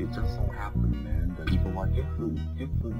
it just so happened, man, that people like hit food, different.